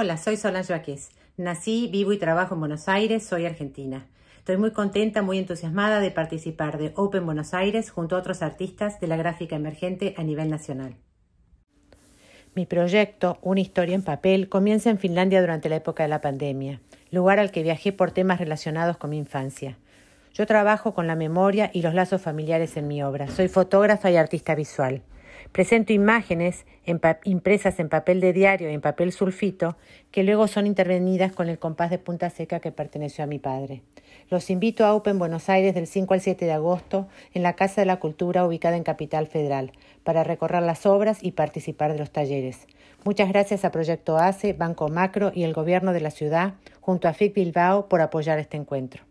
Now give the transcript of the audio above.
Hola, soy Solange Vaquez. Nací, vivo y trabajo en Buenos Aires, soy argentina. Estoy muy contenta, muy entusiasmada de participar de Open Buenos Aires junto a otros artistas de la gráfica emergente a nivel nacional. Mi proyecto, Una historia en papel, comienza en Finlandia durante la época de la pandemia, lugar al que viajé por temas relacionados con mi infancia. Yo trabajo con la memoria y los lazos familiares en mi obra. Soy fotógrafa y artista visual. Presento imágenes impresas en papel de diario y en papel sulfito que luego son intervenidas con el compás de punta seca que perteneció a mi padre. Los invito a Open Buenos Aires del 5 al 7 de agosto en la Casa de la Cultura ubicada en Capital Federal para recorrer las obras y participar de los talleres. Muchas gracias a Proyecto ACE, Banco Macro y el Gobierno de la ciudad junto a FIC Bilbao por apoyar este encuentro.